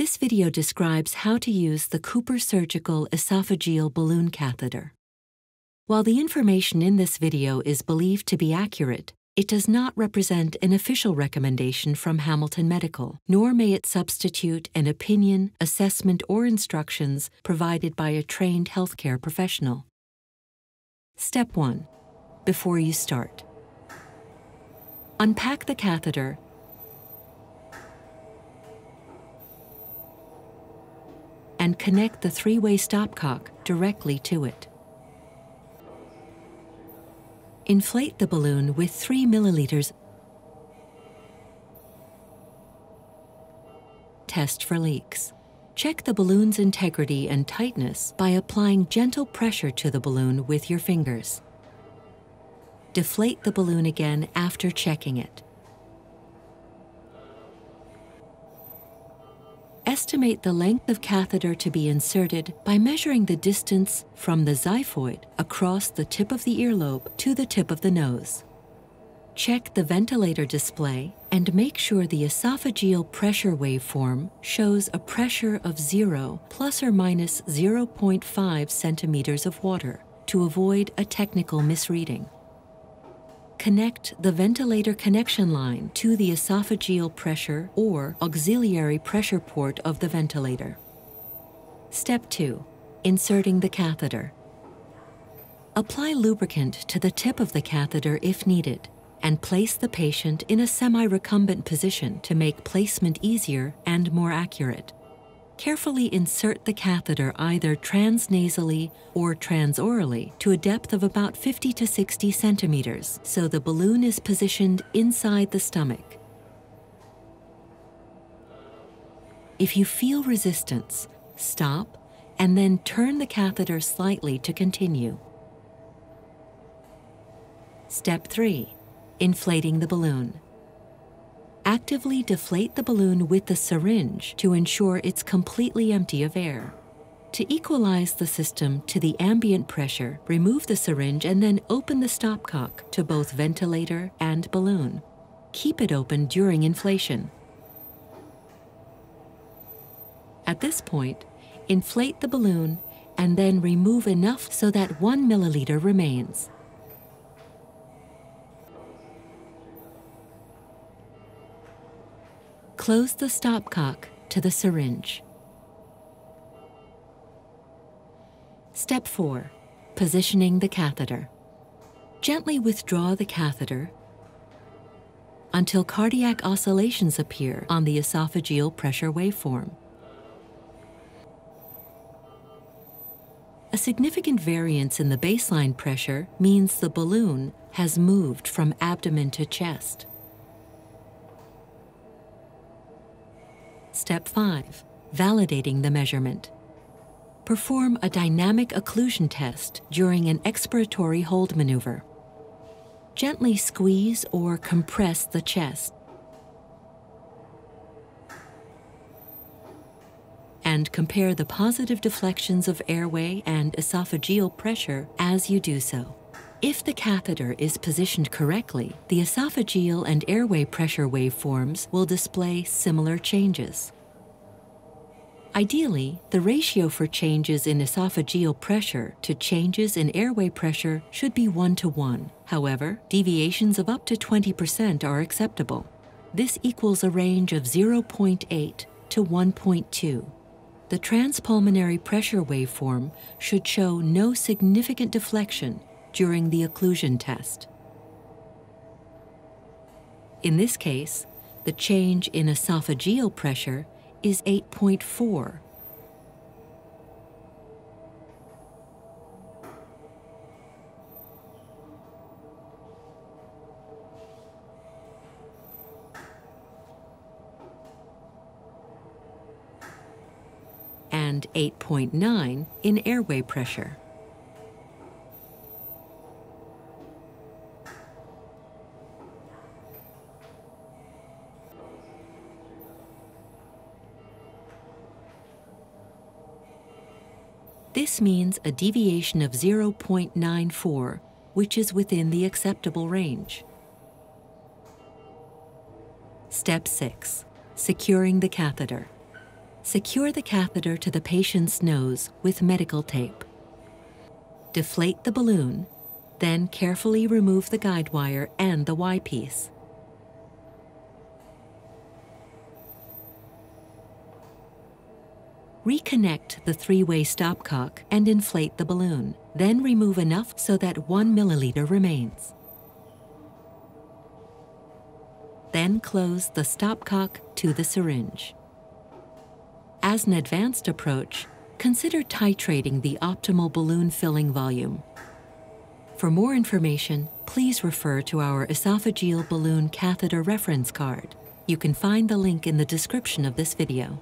This video describes how to use the Cooper Surgical Esophageal Balloon Catheter. While the information in this video is believed to be accurate, it does not represent an official recommendation from Hamilton Medical, nor may it substitute an opinion, assessment, or instructions provided by a trained healthcare professional. Step 1. Before you start, unpack the catheter and connect the three-way stopcock directly to it. Inflate the balloon with 3 milliliters. Test for leaks. Check the balloon's integrity and tightness by applying gentle pressure to the balloon with your fingers. Deflate the balloon again after checking it. Estimate the length of catheter to be inserted by measuring the distance from the xiphoid across the tip of the earlobe to the tip of the nose. Check the ventilator display and make sure the esophageal pressure waveform shows a pressure of 0 plus or minus 0.5 centimeters of water to avoid a technical misreading connect the ventilator connection line to the esophageal pressure or auxiliary pressure port of the ventilator. Step 2. Inserting the catheter. Apply lubricant to the tip of the catheter if needed and place the patient in a semi-recumbent position to make placement easier and more accurate carefully insert the catheter either transnasally or transorally to a depth of about 50 to 60 centimeters so the balloon is positioned inside the stomach. If you feel resistance, stop and then turn the catheter slightly to continue. Step 3. Inflating the balloon actively deflate the balloon with the syringe to ensure it's completely empty of air. To equalize the system to the ambient pressure, remove the syringe and then open the stopcock to both ventilator and balloon. Keep it open during inflation. At this point, inflate the balloon and then remove enough so that one milliliter remains. Close the stopcock to the syringe. Step 4. Positioning the catheter. Gently withdraw the catheter until cardiac oscillations appear on the esophageal pressure waveform. A significant variance in the baseline pressure means the balloon has moved from abdomen to chest. Step 5. Validating the measurement. Perform a dynamic occlusion test during an expiratory hold maneuver. Gently squeeze or compress the chest. And compare the positive deflections of airway and esophageal pressure as you do so. If the catheter is positioned correctly, the esophageal and airway pressure waveforms will display similar changes. Ideally, the ratio for changes in esophageal pressure to changes in airway pressure should be 1 to 1. However, deviations of up to 20% are acceptable. This equals a range of 0.8 to 1.2. The transpulmonary pressure waveform should show no significant deflection during the occlusion test. In this case, the change in esophageal pressure is 8.4. and 8.9 in airway pressure. This means a deviation of 0.94, which is within the acceptable range. Step 6. Securing the catheter. Secure the catheter to the patient's nose with medical tape. Deflate the balloon, then carefully remove the guide wire and the Y Reconnect the three-way stopcock and inflate the balloon. Then remove enough so that one milliliter remains. Then close the stopcock to the syringe. As an advanced approach, consider titrating the optimal balloon filling volume. For more information, please refer to our esophageal balloon catheter reference card. You can find the link in the description of this video.